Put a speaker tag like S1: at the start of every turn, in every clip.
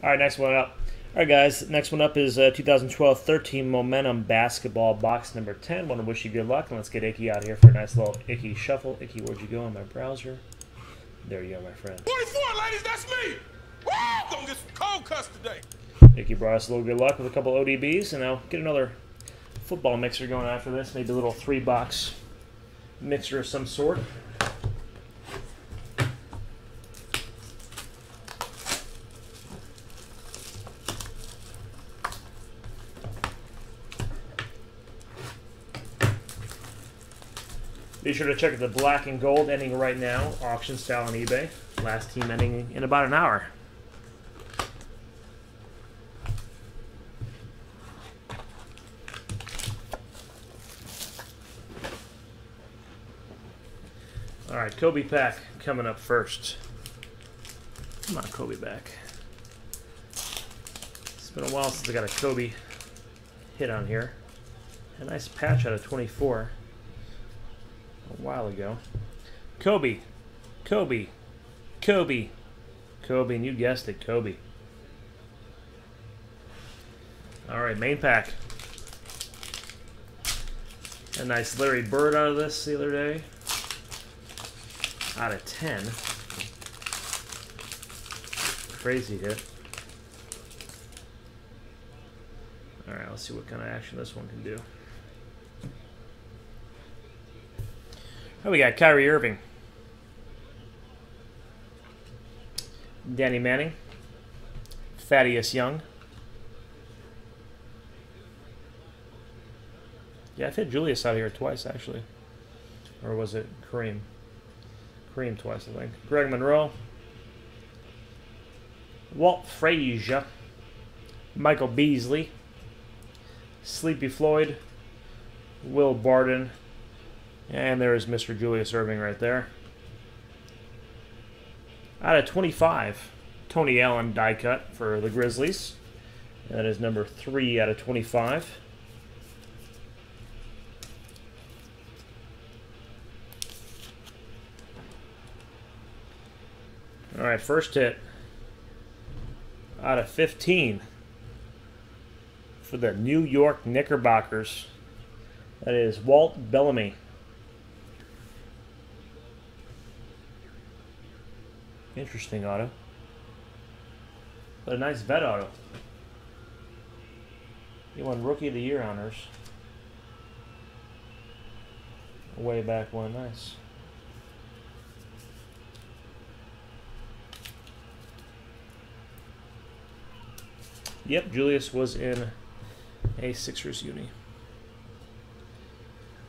S1: All right, next one up. All right, guys. Next one up is uh, 2012 13 Momentum Basketball Box number 10. Want to wish you good luck, and let's get Icky out here for a nice little Icky shuffle. Icky, where'd you go on my browser? There you go, my friend.
S2: 24, ladies, that's me. Woo! Gonna get some cold cuts today.
S1: Icky brought us a little good luck with a couple ODBs, and now get another football mixer going after this. Maybe a little three box mixer of some sort. Be sure to check the black and gold ending right now, auction style on eBay. Last team ending in about an hour. All right, Kobe pack coming up first. Come on, Kobe back. It's been a while since I got a Kobe hit on here. A nice patch out of 24 a while ago. Kobe, Kobe, Kobe, Kobe, and you guessed it, Kobe. All right, main pack. A nice Larry Bird out of this the other day. Out of 10. Crazy hit. All right, let's see what kind of action this one can do. Oh, we got Kyrie Irving. Danny Manning. Thaddeus Young. Yeah, I've hit Julius out here twice, actually. Or was it Kareem? Kareem twice, I think. Greg Monroe. Walt Frazier. Michael Beasley. Sleepy Floyd. Will Barton. And there's Mr. Julius Erving right there. Out of 25, Tony Allen die cut for the Grizzlies. That is number 3 out of 25. All right, first hit out of 15 for the New York Knickerbockers. That is Walt Bellamy. Interesting auto. But a nice vet auto. He won Rookie of the Year honors. Way back when. Nice. Yep, Julius was in a Sixers uni.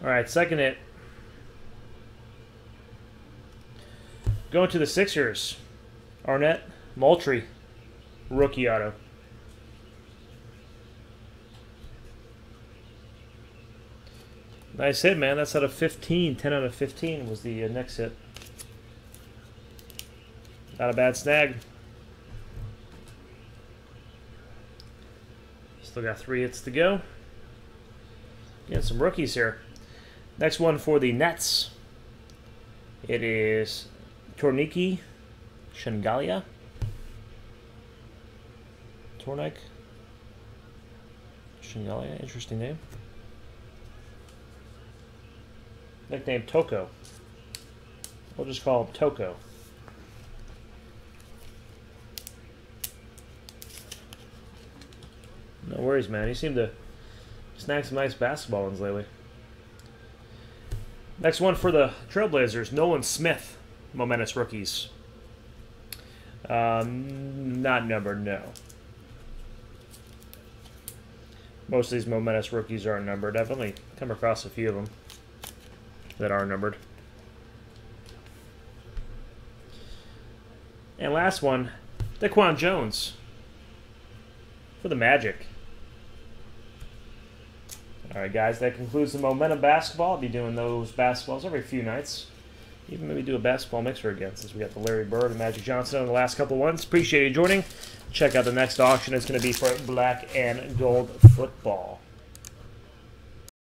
S1: All right, second hit. Going to the Sixers. Arnett, Moultrie, rookie auto. Nice hit, man. That's out of 15. 10 out of 15 was the uh, next hit. Not a bad snag. Still got three hits to go. Getting some rookies here. Next one for the Nets. It is Tornike Shengelia. Tornik Shengelia, interesting name. Nickname Toko. We'll just call him Toko. No worries, man. You seem to snag some nice basketball ones lately. Next one for the Trailblazers, Nolan Smith, momentous rookies. Um, not numbered, no. Most of these momentous rookies are numbered. I've only come across a few of them that are numbered. And last one, DeQuan Jones for the Magic. All right, guys, that concludes the Momentum Basketball. I'll be doing those basketballs every few nights. Even maybe do a basketball mixer again, since we got the Larry Bird and Magic Johnson on the last couple ones. Appreciate you joining. Check out the next auction. It's going to be for black and gold football.